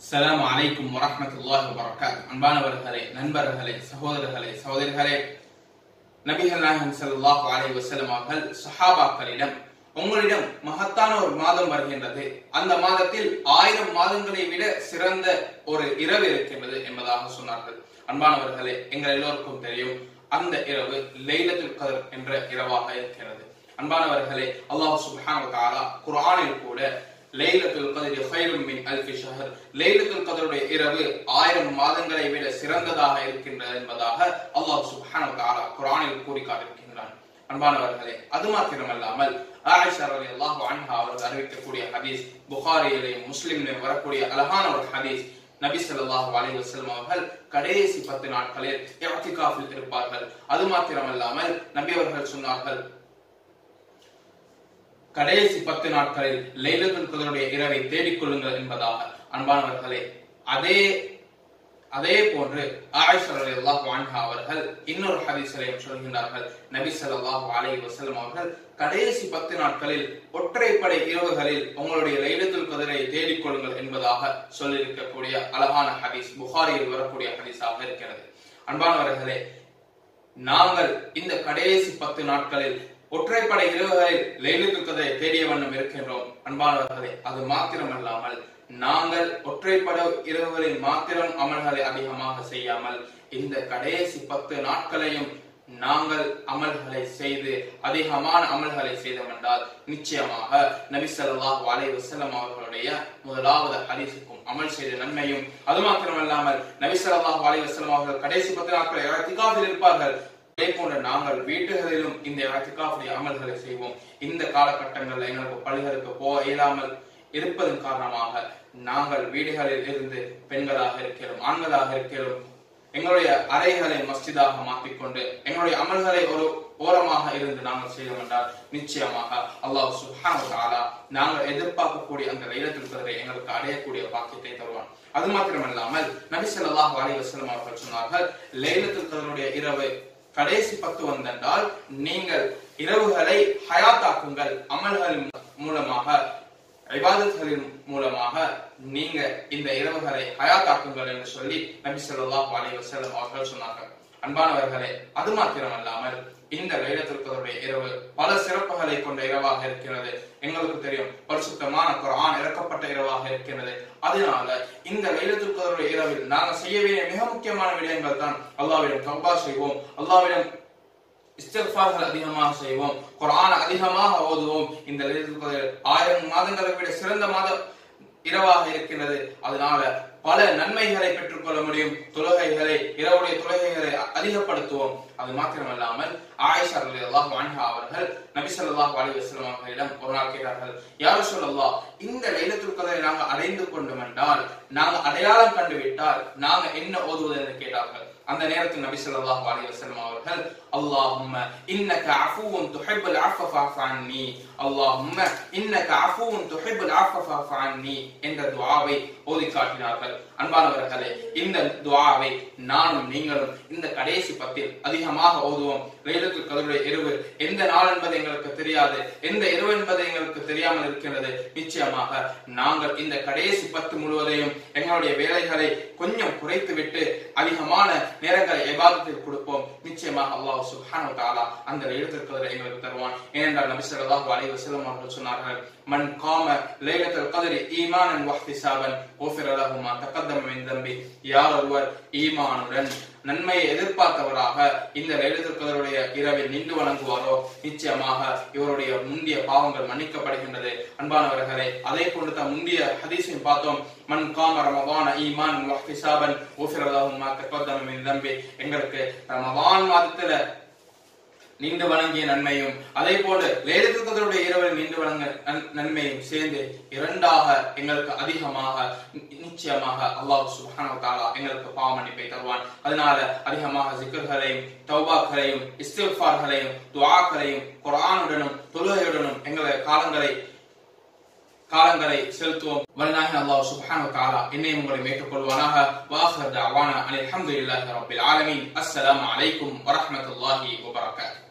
அஸ்லாம் வலைக்கும் வரமத்துல்லாஹ் வரகாத் அன்பானவர்களே நண்பர்களே சகோதரர்களே சகோதரிகளே நபிகள் நாயகம் ஸல்லல்லாஹு அலை வசலம் அவர்கள் சஹாபாக்களிடம் உங்களிடம் மகத்தான ஒரு மாதம் வருகின்றது. அந்த மாதத்தில் ஆயிரம் மாதங்களை விட சிறந்த ஒரு இரவு இருக்கின்றது என்பதாக சொன்னார்கள். அன்பானவர்களே எங்கள் எல்லோருக்கும் தெரியும் அந்த இரவு லைலத்துல் கதர் என்ற இரவாக இருக்கிறது. அன்பானவர்களே அல்லாஹ் சுபஹான குரானில் கூட லைலத்துல் கத்ரி ஹைரும் மின் அல்ஃபி ஷஹர். லைலத்துல் கதருடைய இரவு ஆயிரம் மாதங்களை விட சிறந்ததாக இருக்கின்றது என்பதாக அல்லாஹ் சுப்ஹானஹு வ தஆலா குர்ஆனில் கூறி காட்டியிருக்கின்றான் அன்பானவர்களே அது மாத்திரமல்லாமல் ஆயிஷா ரலியல்லாஹு அன்ஹா அவர்கள் அறிவிக்கக்கூடிய ஹதீஸ் புகாரியிலேயும் முஸ்லிம்லையும் வரக்கூடிய அழகான ஒரு ஹதீஸ் நபி ஸல்லல்லாஹு அலைஹி வஸல்லம் அவர்கள் கடைசி பத்து நாட்களில் இஅ்திகாஃபில் இருப்பார்கள். அது மாத்திரமல்லாமல் நபி அவர்கள் சொன்னார்கள் கடைசி பத்து நாட்களில் லைலத்துல் கதருடைய இரவை தேடிக்கொள்ளுங்கள் என்பதாக அன்பானவர்களே அதே அதே போன்று ஆயிஷா ரலியல்லாஹு அவர்கள் இன்னொரு ஹதீஸிலையும் சொல்கின்றார்கள். நபி சல்லாஹ் அலை வசலம் அவர்கள் கடைசி பத்து நாட்களில் ஒற்றைப்படை இரவுகளில் உங்களுடைய லைலத்துல் கதரை தேடிக்கொள்ளுங்கள் என்பதாக சொல்லியிருக்கக்கூடிய அழகான ஹதீஸ் புகாரியில் வரக்கூடிய ஹதீஸாக இருக்கிறது. அன்பானவர்களே நாங்கள் இந்த கடைசி பத்து நாட்களில் ஒற்றைப்படை இரவுகளில் லைலத்துல் தேடிய வண்ணம் இருக்கின்றோம். அன்பானவர்களே அது மாத்திரமல்லாமல் நாங்கள் ஒற்றைப்பட இரவுகளில் மாத்திரம் அமல்களை அதிகமாக செய்யாமல் இந்த கடைசி பத்து நாட்களையும் நாங்கள் அமல்களை செய்து அதிகமான அமல்களை செய்தோம் என்றால் நிச்சயமாக நபி வாலை வசலம் அவர்களுடைய முதலாவது ஹரிசுக்கும் அமல் செய்த நன்மையும் அது மாத்திரமல்லாமல் நபி ஸல்லல்லாஹு வசலம் அவர்கள் கடைசி பத்து நாட்கள் இருப்பார்கள். அதே போன்ற நாங்கள் வீட்டுகளிலும் இந்த இஅ்திகாஃபுடைய அமல்களை செய்வோம். இந்த காலகட்டங்களில் எங்களுக்கு பள்ளிகளுக்கு போக இயலாமல் இருப்பதன் காரணமாக நாங்கள் வீடுகளில் இருந்து பெண்களாக இருக்கிறோம் ஆண்களாக இருக்கிறோம். எங்களுடைய அறைகளை மஸ்ஜிதாக மாற்றிக்கொண்டு எங்களுடைய அமல்களை ஒரு ஓரமாக இருந்து நாங்கள் செய்தோம் என்றால் நிச்சயமாக அல்லாஹ் சுப்ஹானஹு நாங்கள் எதிர்பார்க்கக்கூடிய அந்த லைலத்துல் கத்ரை எங்களுக்கு அடையக்கூடிய பாக்கியத்தை தருவான். அது மாத்திரமல்லாமல் நபி ஸல்லல்லாஹு அலைஹி வசலம் அவர்கள் சொன்னார்கள் லைலத்தில் கத்ருடைய இரவு கடைசி பத்து வந்தென்றால் நீங்கள் இரவுகளை ஹயாத்தாக்குங்கள் அமல்களின் மூலமாக இபாதத்களின் மூலமாக நீங்க இந்த இரவுகளை ஹயாத்தாக்குங்கள் என்று சொல்லி நபி ஸல்லல்லாஹு அலைஹி வஸல்லம் அவர்கள் சொன்னார்கள். அன்பானவர்களே அது மாத்திரமல்லாமல் இந்த லைலத்துல் இரவு பல சிறப்புகளை கொண்ட இரவாக இருக்கிறது எங்களுக்கு தெரியும் பரிசுத்தமான குரான் இறக்கப்பட்ட இரவாக இருக்கிறது அதனால இந்த லைலத்துல் இரவில் நாங்கள் செய்ய வேண்டிய மிக முக்கியமான விடயங்கள் தான் அல்லாவிடம் தௌபா செய்வோம் அல்லாவிடம் இஸ்திக்ஃபார்கள் அதிகமாக செய்வோம் குரான் அதிகமாக ஓதுவோம். இந்த லைலத்துல் ஆயிரம் மாதங்களை விட சிறந்த மாதம் இரவாக இருக்கின்றது. அதனால பல நன்மைகளை பெற்றுக்கொள்ள முடியும். தொழுகைகளை இரவுடைய தொழுகைகளை அதிகப்படுத்துவோம். அது மாத்திரமல்லாமல் ஆயிஷா ரலியல்லாஹு அன்ஹா அவர்கள் நபி ஸல்லல்லாஹு அலைஹி வஸல்லம் அவர்களிடம் ஒரு நாள் கேட்டார்கள் யார் சொல்லல்லா இந்த லைலத்துல் கத்ரை நாங்கள் அடைந்து கொண்டோம் என்றால் நாங்கள் அடையாளம் கண்டுவிட்டால் நாங்க என்ன ஓதுவது? என்று கேட்டார்கள். அந்த நேரத்தில் நபி சொல்லாஹ் அலி வஸல்லம் அவர்கள் அல்லாஹும் இன்னக அஃபுவும் துஹிப்புல் அஃபஃபா அன்னி அல்லாஹும்ம இன்னக அஃபூவுன் துஹிப்புல் அஃப அன்னி என்ற துஆவை ஓதி காட்டினார்கள் அன்பானவர்களே இந்த துஆவை நானும் நீங்களும் இந்த கடைசி பத்தில் அதிகமாக ஓதுவோம். லைலத்துல் கதருடைய இரவு எந்த நாள் என்பது எங்களுக்கு தெரியாது. எந்த இரவு என்பது எங்களுக்கு தெரியாமல் இருக்கின்றது. நிச்சயமாக நாங்கள் இந்த கடைசி பத்து முழுவதையும் எங்களுடைய வேலைகளை கொஞ்சம் குறைத்துவிட்டு அதிகமான நேரங்களை எபாதத்தில் கொடுப்போம். நிச்சயமாக அல்லாஹ் சுஹானு தாலா அந்த எழுத்திருக்கிறத எங்களுக்கு தருவான் ஏனென்றால் நபி சல்லாஹு அலி வசலம் அவர்கள் சொன்னார்கள் மன் காம லைலத்தில் கதிரி ஈமானன் வஹ்திசாபன் ஓஃபிரலஹுமா தக்கத்தம் தம்பி யார் ஒருவர் ஈமானுடன் நன்மையை எதிர்பார்த்தவராக இந்த வேலுதற்கருடைய இரவில் நின்று வணங்குவாரோ? நிச்சயமாக இவருடைய முந்திய பாவங்கள் மன்னிக்கப்படுகின்றது. அன்பானவர்களே அதை கொண்டு தான் முந்திய ஹதீஸையும் பார்த்தோம். மண் காம ரமவான ஈமான் முஹ்திசாபன் எங்களுக்கு ரமவான் மாதத்துல நின்று வணங்கிய நன்மையும் அதே போன்று லேலத்துல் கதருடைய இரவில் நின்று வணங்க நன்- நன்மையும் சேர்ந்து இரண்டாக எங்களுக்கு அதிகமாக நிச்சயமாக அல்லாஹ் சுஹானோ தாலா எங்களுக்கு பாவ மன்னிப்பை தருவான். அதனால அதிகமாக சிக்கர்களையும் தௌபாக்களையும் இஸ்திஃபார்களையும் துவாக்களையும் குரானுடனும் தொழுகையுடனும் எங்களுடைய காலங்களை காலங்களை செலுத்துவோம் வல்லநாயகன் அல்லாஹ் சுப்ஹானஹு வ தஆலா என்னையும் உங்களை ஏற்றுக்கொள்வானாக வாஹர் தஅவானா அனில் ஹம்துலில்லாஹி ரப்பில் ஆலமீன் அஸ்ஸலாமு அலைக்கும் வரஹ்மத்துல்லாஹி வபரகாத்துஹு